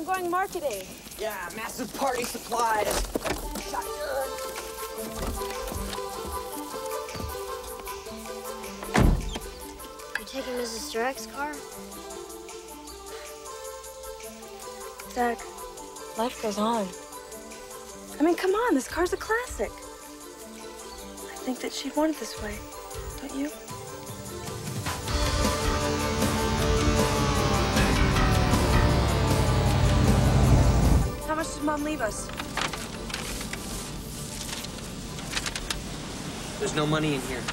doing marketing. Yeah, massive party supplies. You're taking Mrs. Sturak's car? Zach, life goes on. I mean, come on, this car's a classic. I think that she'd want it this way, don't you? Mom leave us? There's no money in here.